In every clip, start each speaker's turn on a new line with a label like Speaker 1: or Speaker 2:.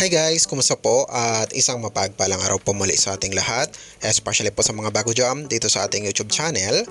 Speaker 1: Hi guys, kumusta po? At isang mapagpalang araw po muli sa ating lahat, especially po sa mga bago dyan dito sa ating YouTube channel.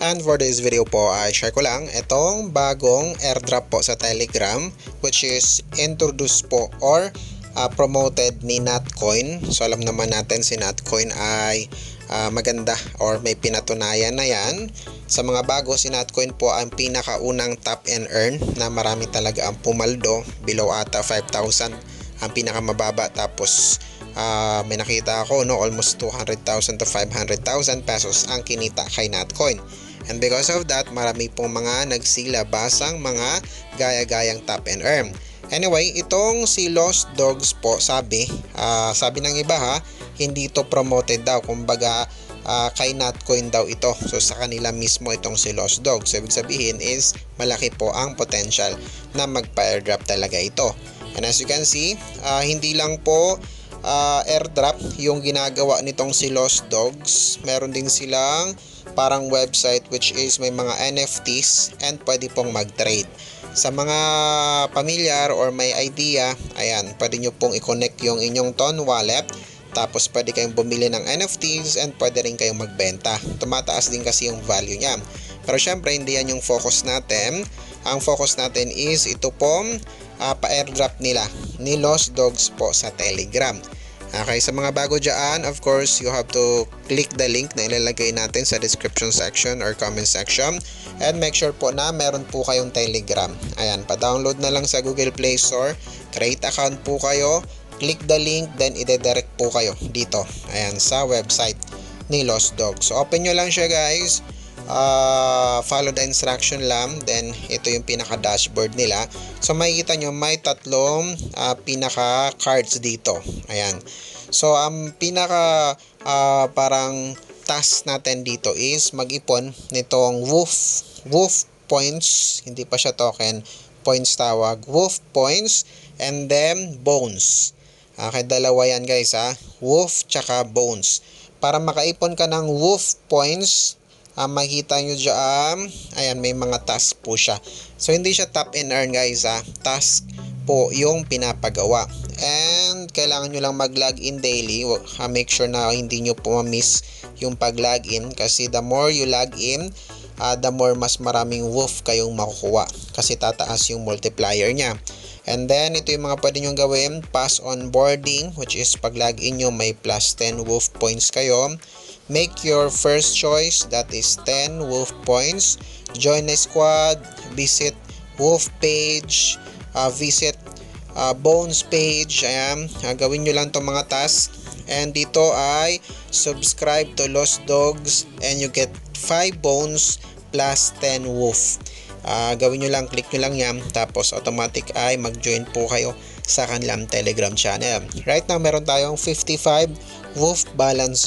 Speaker 1: And for this video po ay share ko lang itong bagong airdrop po sa Telegram which is introduced po or uh, promoted ni Natcoin. So alam naman natin si Natcoin ay uh, maganda or may pinatunayan na yan. Sa mga bago, si Natcoin po ang pinakaunang top and earn na marami talaga ang pumaldo below ata 5,000 ang pinakamababa tapos uh, may nakita ako no almost 200,000 to 500,000 pesos ang kinita kay Natcoin. And because of that, marami pong mga nagsilabasang mga gaya-gayang top and earn. Anyway, itong si Lost Dogs po sabi, uh, sabi ng iba ha, hindi to promoted daw. Kumbaga, uh, kay Natcoin daw ito. So sa kanila mismo itong si Lost Dogs. So ibig sabihin is malaki po ang potential na magpa-airdrop talaga ito. And as you can see, uh, hindi lang po uh, airdrop yung ginagawa nitong si Lost Dogs. Meron din silang parang website which is may mga NFTs and pwede pong mag-trade. Sa mga pamilyar or may idea, ayan, pwede nyo pong i-connect yung inyong Ton wallet tapos pwede kayong bumili ng NFTs and pwede rin kayong magbenta. Tumataas din kasi yung value niya. Pero syempre hindi yan yung focus natin. Ang focus natin is ito pong uh, pa-airdrop nila ni Lost Dogs po sa Telegram. Okay, sa mga bago dyan, of course, you have to click the link na ilalagay natin sa description section or comment section. And make sure po na meron po kayong Telegram. Ayan, pa-download na lang sa Google Play Store. Create account po kayo. Click the link, then ide-direct po kayo dito. Ayan, sa website ni Lost Dogs. So, open nyo lang siya guys uh, follow the instruction lang then ito yung pinaka dashboard nila. So makikita nyo may tatlong uh, pinaka cards dito. Ayan. So ang pinaka uh, parang task natin dito is mag-ipon nitong woof woof points. Hindi pa siya token. Points tawag. Woof points and then bones. Okay dalawa yan guys ha. Woof tsaka bones. Para makaipon ka ng woof points uh, makita nyo dyan, ayan, may mga task po siya. So, hindi siya top and earn guys ha. Task po yung pinapagawa. And, kailangan nyo lang mag-login daily. Uh, make sure na hindi nyo po ma-miss yung pag-login kasi the more you log in, uh, the more mas maraming woof kayong makukuha kasi tataas yung multiplier niya. And then, ito yung mga pwede nyo gawin. Pass on boarding, which is pag login nyo, may plus 10 wolf points kayo. Make your first choice, that is 10 wolf points. Join a squad, visit wolf page, uh, visit uh, bones page. Ayan, uh, gawin nyo lang itong mga task. And dito ay subscribe to Lost Dogs and you get 5 bones plus 10 wolf. Uh, gawin nyo lang, click nyo lang yan. Tapos automatic ay mag-join po kayo sa kanilang Telegram channel. Right now, meron tayong 55 wolf balance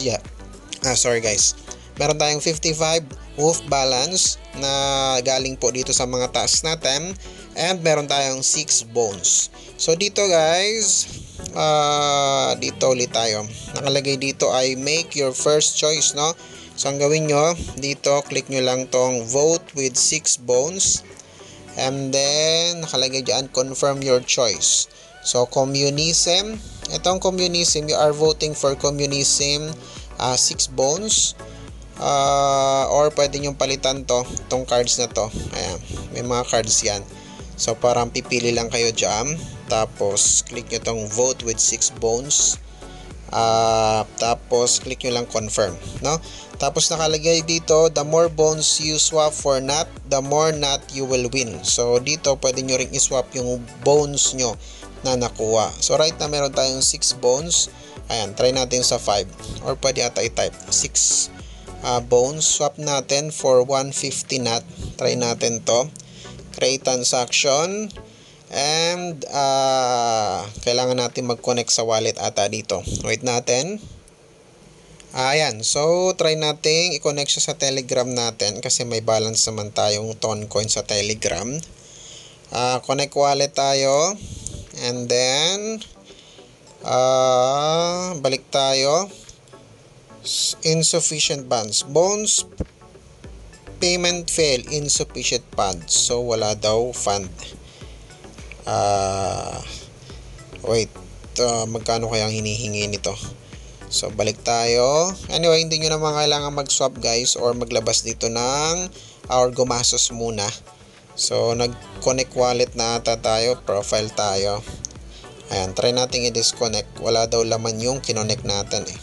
Speaker 1: ah, sorry guys. Meron tayong 55 wolf balance na galing po dito sa mga task natin and meron tayong 6 bones. So dito guys uh, dito ulit tayo. Nakalagay dito ay make your first choice no? So ang gawin nyo dito click nyo lang tong vote with 6 bones and then nakalagay dyan confirm your choice. So communism. Itong communism you are voting for communism uh, ah, 6 bones. Uh, or pwede nyo palitan to itong cards na to. Ayan may mga cards yan. So parang pipili lang kayo dyan. Tapos click nyo tong vote with 6 bones. Uh, tapos click nyo lang confirm no? Tapos nakalagay dito the more bones you swap for nut the more nut you will win. So dito pwede nyo ring iswap yung bones nyo na nakuha so right na meron tayong 6 bones Ayan, try natin sa 5. Or pwede ata i-type 6 uh, bones. Swap natin for 150 nut. Try natin to. Create transaction. And uh, kailangan natin mag-connect sa wallet ata dito. Wait natin. Ayan, so try natin i-connect sa Telegram natin kasi may balance naman tayong Toncoin sa Telegram. Uh, connect wallet tayo. And then uh, balik tayo insufficient funds bones payment fail insufficient funds so wala daw fund uh, wait uh, magkano kaya ang hinihingi nito. So, balik tayo. Anyway, hindi nyo naman kailangan mag-swap guys or maglabas dito ng our gumasos muna. So, nag-connect wallet na ata tayo. Profile tayo. Ayan, try natin i-disconnect. Wala daw laman yung kinonnect natin eh.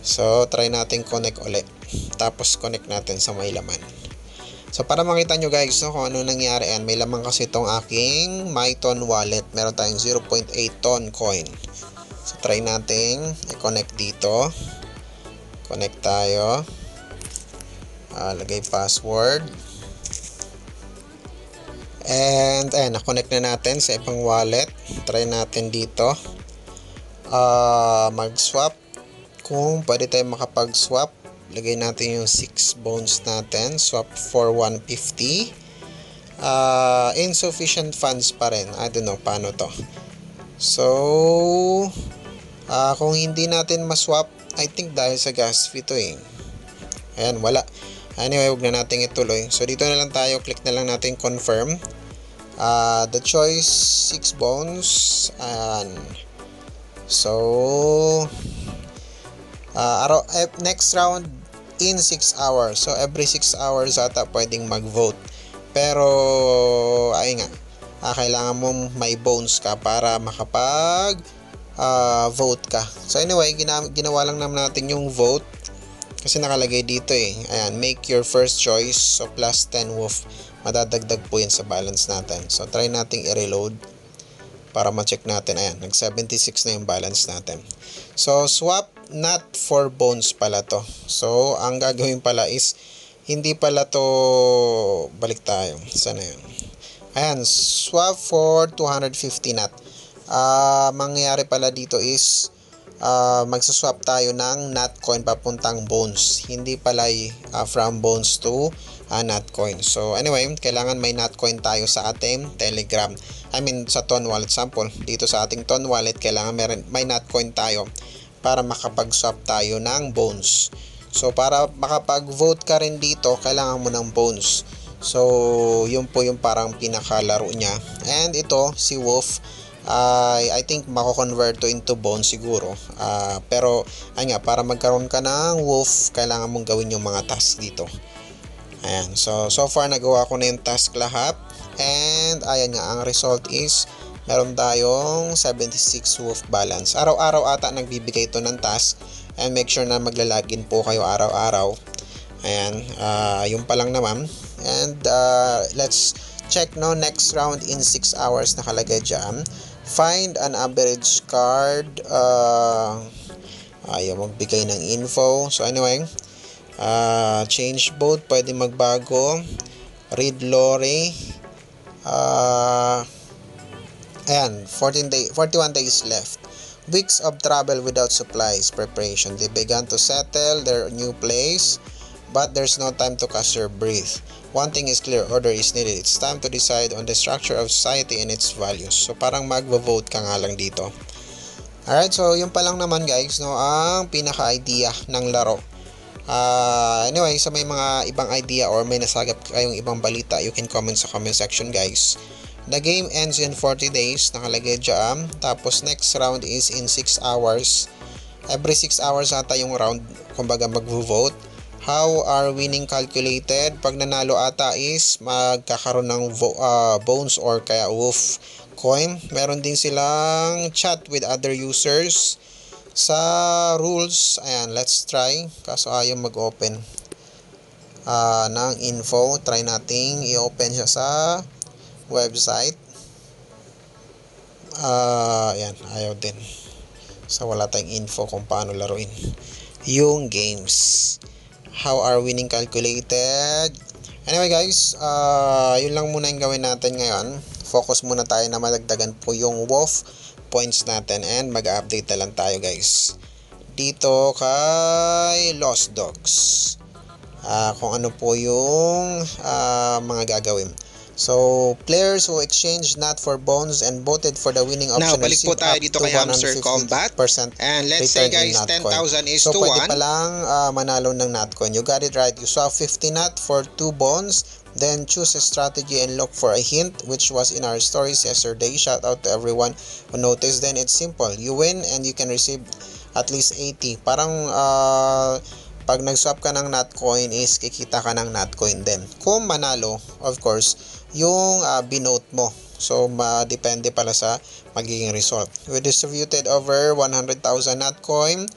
Speaker 1: So, try natin connect ulit. Tapos, connect natin sa may laman. So, para makita nyo guys no, kung ano nangyari yan, may laman kasi itong aking MyTon wallet. Meron tayong 0.8 ton coin. So, try natin i-connect dito. Connect tayo. Uh, lagay password. And, ayan, na-connect na natin sa ibang wallet. Try natin dito. Uh, mag-swap. Kung pwede tayo makapag-swap, lagay natin yung 6 bones natin. Swap for 150. Uh, insufficient funds pa rin. I don't know paano to. So, Uh, kung hindi natin maswap, I think dahil sa gas fee to eh. Ayan, wala. Anyway, huwag na natin ituloy. So, dito na lang tayo. Click na lang natin confirm. Uh, the choice, 6 bones. Ayan. So, uh, araw, eh, next round in 6 hours. So, every 6 hours ata pwedeng mag-vote. Pero, ay nga, uh, kailangan mo may bones ka para makapag uh, vote ka. So anyway, gina- ginawa lang naman natin yung vote kasi nakalagay dito eh. Ayan, make your first choice. So plus 10 wolf. Madadagdag po yan sa balance natin. So try nating i-reload para ma-check natin. Ayan, nag-76 na yung balance natin. So swap not for bones pala to. So ang gagawin pala is hindi pala to balik tayo. Sana yun? Ayan, swap for 250 not uh, mangyayari pala dito is uh, magsaswap tayo ng Natcoin papuntang Bones. Hindi pala uh, from Bones to uh, Natcoin. So anyway, kailangan may Natcoin tayo sa ating Telegram. I mean sa Ton Wallet sample. Dito sa ating Ton Wallet, kailangan meron, may Natcoin tayo para makapag-swap tayo ng Bones. So para makapag-vote ka rin dito, kailangan mo ng Bones. So, yun po yung parang pinakalaro niya. And ito, si Wolf, uh, I think mako-convert to into bone siguro. Uh, pero ay nga para magkaroon ka ng wolf, kailangan mong gawin yung mga task dito. Ayan. So so far nagawa ko na yung task lahat and ayan nga ang result is meron tayong 76 wolf balance. Araw-araw ata nagbibigay ito ng task and make sure na maglalagin po kayo araw-araw. Ayan, uh, yung pa lang naman. And uh, let's check no next round in 6 hours nakalagay dyan find an average card uh, ayaw magbigay ng info. So anyway uh, change boat pwede magbago. Read lorry uh, ayan 14 day, 41 days left. Weeks of travel without supplies preparation. They began to settle their new place but there's no time to catch your breath One thing is clear, order is needed. It's time to decide on the structure of society and its values. So parang magvo-vote ka nga lang dito. Alright, so yun pa lang naman guys, no, ang pinaka-idea ng laro. Uh, anyway, sa may mga ibang idea or may nasagap kayong ibang balita, you can comment sa comment section guys. The game ends in 40 days, nakalagay dyan. Tapos next round is in 6 hours. Every 6 hours ata yung round, kumbaga mag-vote. How are winning calculated? Pag nanalo ata is magkakaroon ng uh, bones or kaya wolf coin. Meron din silang chat with other users. Sa rules, ayan, let's try. Kaso ayaw mag-open uh, ng info. Try nating i-open siya sa website. Uh, ayan, ayaw din. So, wala tayong info kung paano laruin yung games how are winning calculated. Anyway guys, uh, yun lang muna yung gawin natin ngayon. Focus muna tayo na madagdagan po yung WOF points natin and mag-update na lang tayo guys. Dito kay Lost Dogs. Uh, kung ano po yung uh, mga gagawin. So, players who exchanged not for bones and voted for the winning option
Speaker 2: Now, balik po tayo dito
Speaker 1: to
Speaker 2: kay Hamster
Speaker 1: 150%
Speaker 2: Combat. And let's say guys,
Speaker 1: Notcoin.
Speaker 2: 10,000 is
Speaker 1: So,
Speaker 2: to
Speaker 1: pwede
Speaker 2: 1.
Speaker 1: pa lang ah, manalo ng Notcoin. You got it right. You saw 50 Nut for 2 bones. Then, choose a strategy and look for a hint, which was in our stories yesterday. Shout out to everyone who noticed. Then, it's simple. You win and you can receive at least 80. Parang, ah, pag nag-swap ka ng Notcoin is kikita ka ng Notcoin din. Kung manalo, of course, yung uh, binote mo. So, ma-depende pala sa magiging result. We distributed over 100,000 Notcoin.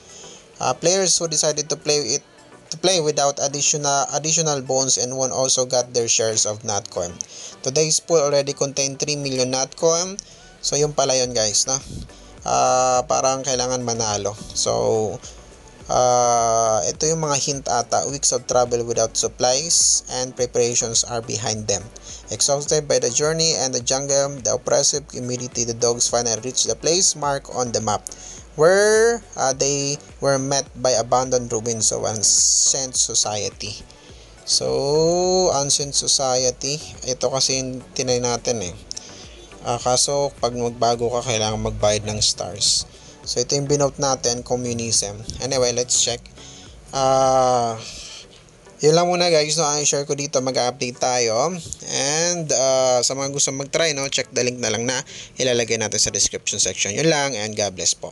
Speaker 1: Uh, players who decided to play it to play without additional additional bones and won also got their shares of Notcoin. Today's pool already contained 3 million Notcoin. So, yung pala yun guys, no? Uh, parang kailangan manalo. So, Uh, ito yung mga hint ata. Weeks of travel without supplies and preparations are behind them. Exhausted by the journey and the jungle, the oppressive humidity, the dogs finally reached the place marked on the map where uh, they were met by abandoned ruins of ancient society. So, ancient society, ito kasi yung tinay natin eh. Uh, kaso, pag magbago ka, kailangan magbayad ng stars. So, ito yung binote natin, communism. Anyway, let's check. Uh, yun lang muna guys, no, ang share ko dito, mag-update tayo. And uh, sa mga gusto mag-try, no, check the link na lang na ilalagay natin sa description section. Yun lang and God bless po.